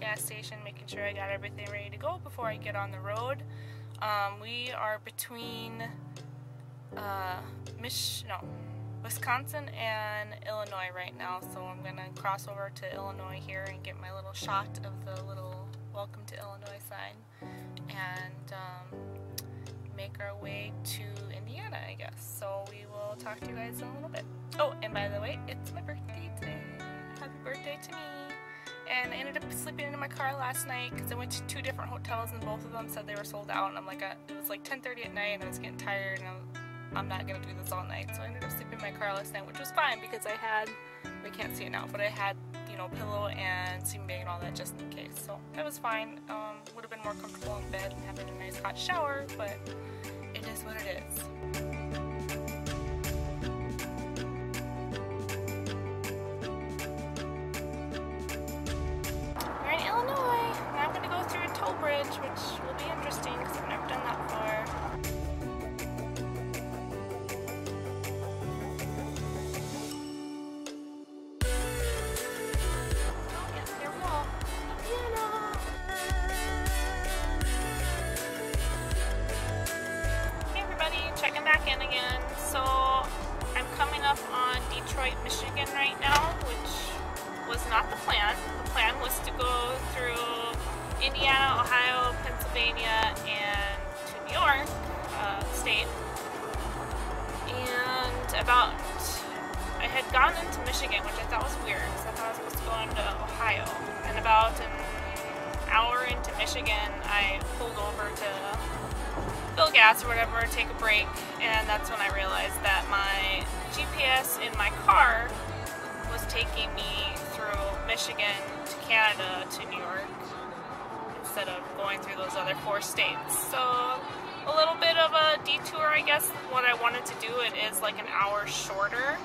gas station, making sure I got everything ready to go before I get on the road. Um, we are between uh, Mich no, Wisconsin and Illinois right now, so I'm gonna cross over to Illinois here and get my little shot of the little welcome to Illinois sign and um, make our way to Indiana, I guess. So we will talk to you guys in a little bit. Oh, and by the way, it's my birthday today. Happy birthday to me. And I ended up sleeping in my car last night because I went to two different hotels and both of them said they were sold out. And I'm like, uh, it was like 10:30 at night and I was getting tired and I'm, I'm not gonna do this all night. So I ended up sleeping in my car last night, which was fine because I had, we can't see it now, but I had, you know, pillow and sleeping bag and all that just in case. So it was fine. Um, would have been more comfortable in bed and having a nice hot shower, but it is what it is. Not the plan. The plan was to go through Indiana, Ohio, Pennsylvania, and to New York uh, State. And about, I had gone into Michigan, which I thought was weird because I thought I was supposed to go into Ohio. And about an hour into Michigan, I pulled over to fill gas or whatever, take a break, and that's when I realized that my GPS in my car was taking me Michigan to Canada to New York instead of going through those other four states. So a little bit of a detour, I guess. What I wanted to do it is like an hour shorter.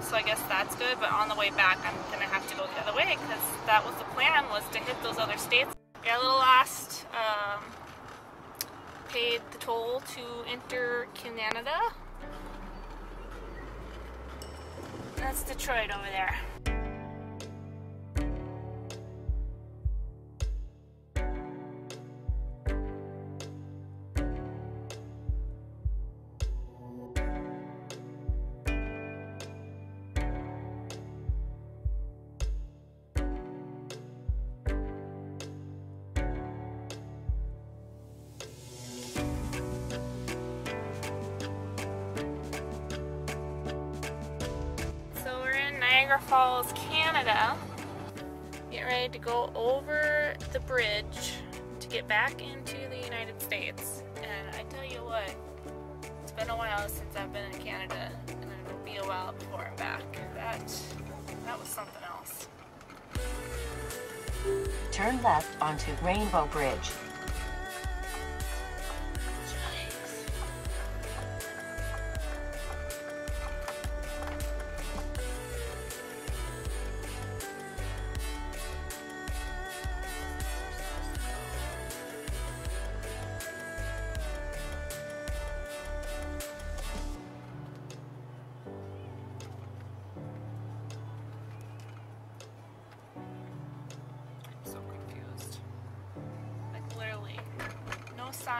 So I guess that's good, but on the way back I'm gonna have to go the other way because that was the plan was to hit those other states. Got a little lost. Um, paid the toll to enter Canada. That's Detroit over there. Niagara Falls, Canada. Getting ready to go over the bridge to get back into the United States. And I tell you what, it's been a while since I've been in Canada, and it'll be a while before I'm back. That that was something else. Turn left onto Rainbow Bridge.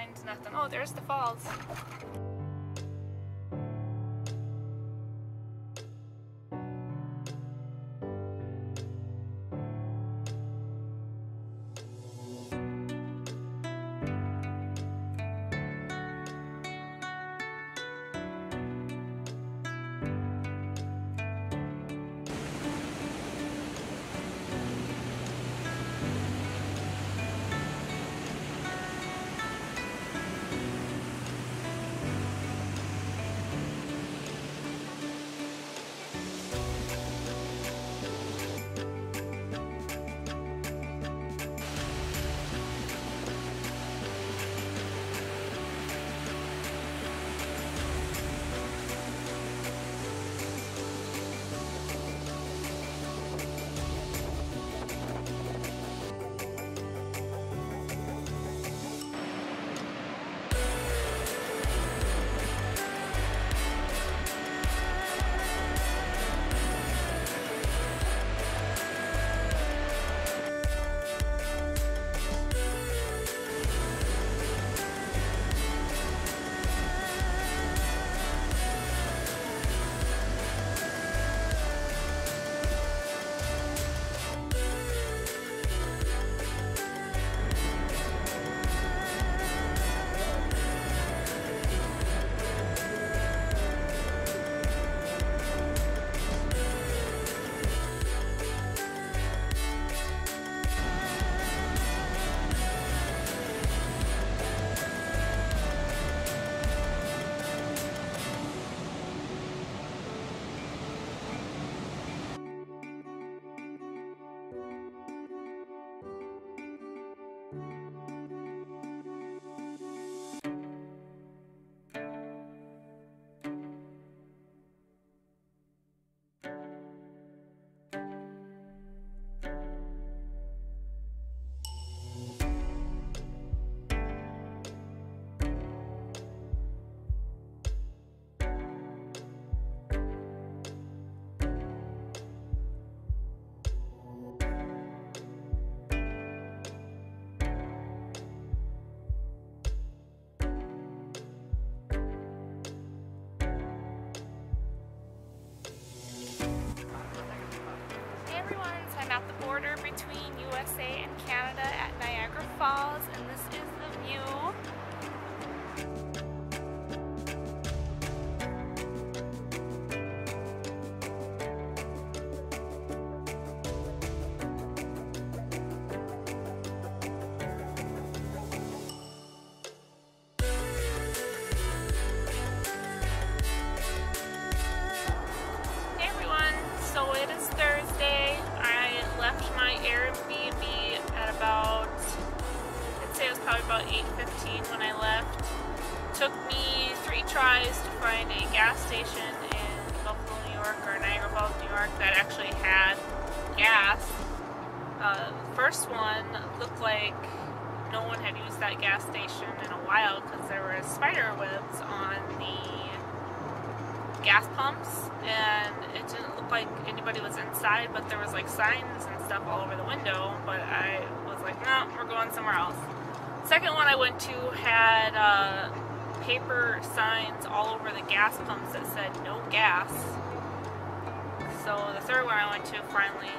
Signs, nothing. Oh, there's the falls. Border between USA and Canada at Niagara Falls, and this is about 8.15 when I left. Took me three tries to find a gas station in Buffalo, New York or Niagara Falls, New York that actually had gas. Uh, the first one looked like no one had used that gas station in a while because there were spider webs on the gas pumps and it didn't look like anybody was inside but there was like signs and stuff all over the window but I was like no we're going somewhere else second one I went to had uh, paper signs all over the gas pumps that said no gas. So the third one I went to finally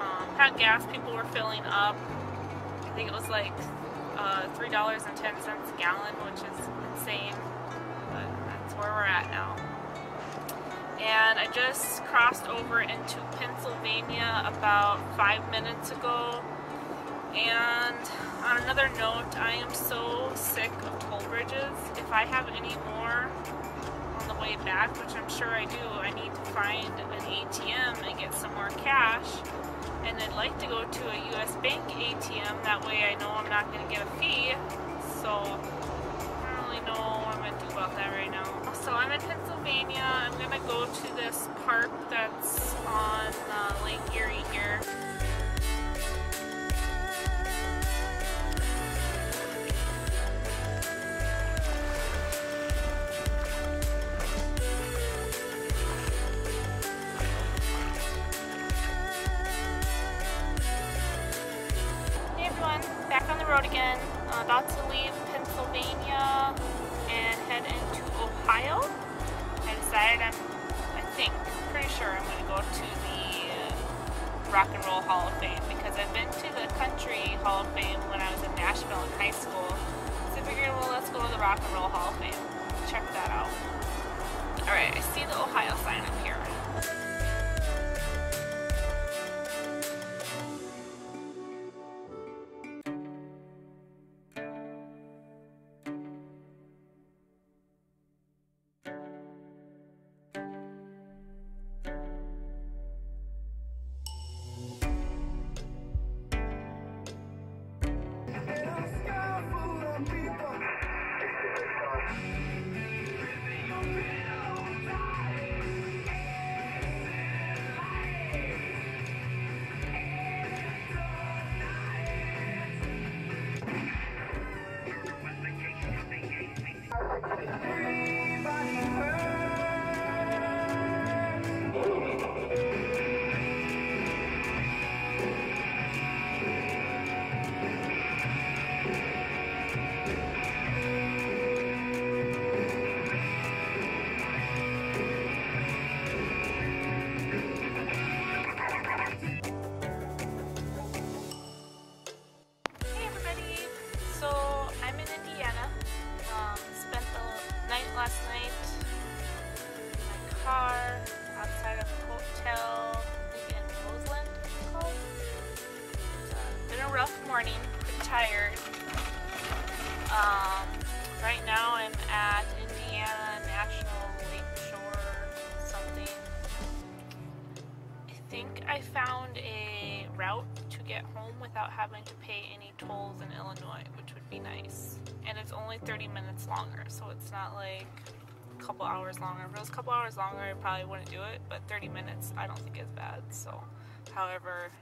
um, had gas. People were filling up. I think it was like uh, $3.10 a gallon which is insane but that's where we're at now. And I just crossed over into Pennsylvania about five minutes ago. And on another note, I am so sick of toll bridges. If I have any more on the way back, which I'm sure I do, I need to find an ATM and get some more cash. And I'd like to go to a US Bank ATM, that way I know I'm not going to get a fee. So I don't really know what I'm going to do about that right now. So I'm in Pennsylvania. I'm going to go to this park that's on uh, Lake Erie here. Everyone, back on the road again. Uh, about to leave Pennsylvania and head into Ohio. I decided I'm, I think, pretty sure I'm going to go to the Rock and Roll Hall of Fame because I've been to the Country Hall of Fame when I was in Nashville in high school. So I figured, well, let's go to the Rock and Roll Hall of Fame. Check that out. Alright, I see the Ohio sign up here. Tired. Um, right now I'm at Indiana National Lakeshore something. I think I found a route to get home without having to pay any tolls in Illinois, which would be nice. And it's only 30 minutes longer, so it's not like a couple hours longer. If it was a couple hours longer, I probably wouldn't do it, but 30 minutes I don't think is bad. So, however,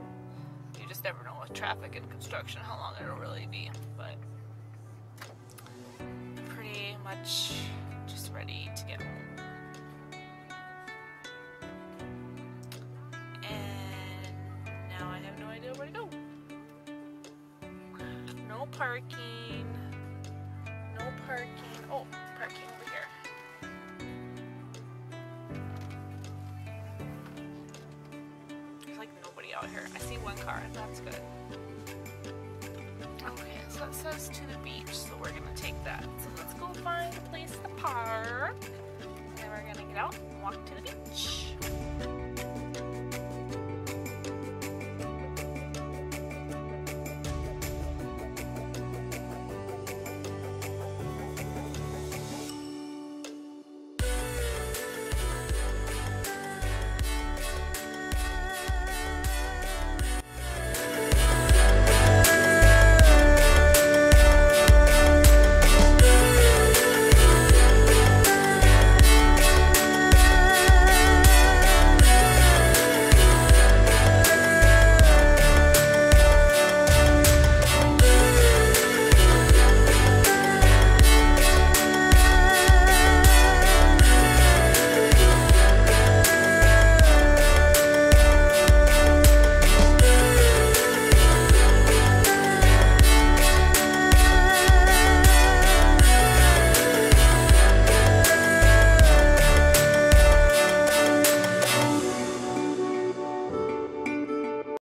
you just never know with traffic and construction how long it'll really be. But pretty much just ready to get home. out here. I see one car, and that's good. Okay, so it says to the beach, so we're going to take that. So let's go find a place to park. And then we're going to get out and walk to the beach.